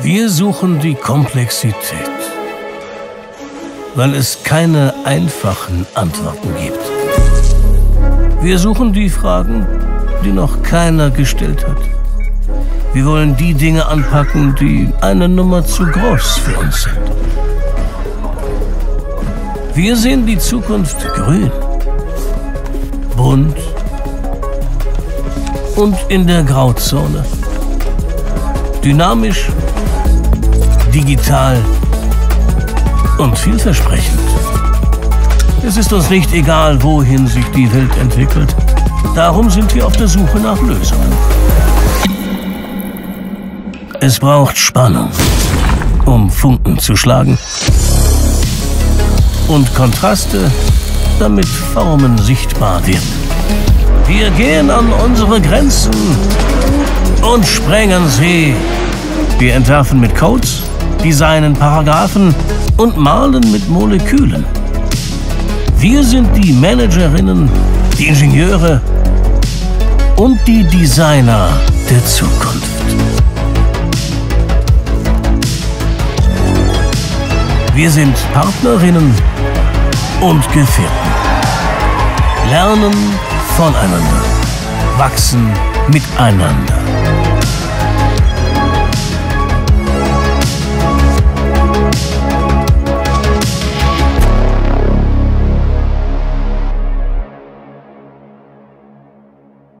Wir suchen die Komplexität, weil es keine einfachen Antworten gibt. Wir suchen die Fragen, die noch keiner gestellt hat. Wir wollen die Dinge anpacken, die eine Nummer zu groß für uns sind. Wir sehen die Zukunft grün, bunt und in der Grauzone. Dynamisch, digital und vielversprechend. Es ist uns nicht egal, wohin sich die Welt entwickelt. Darum sind wir auf der Suche nach Lösungen. Es braucht Spannung, um Funken zu schlagen. Und Kontraste, damit Formen sichtbar werden. Wir gehen an unsere Grenzen und sprengen sie. Wir entwerfen mit Codes, designen Paragraphen und malen mit Molekülen. Wir sind die Managerinnen, die Ingenieure und die Designer der Zukunft. Wir sind Partnerinnen und Gefährten. Lernen voneinander, wachsen miteinander.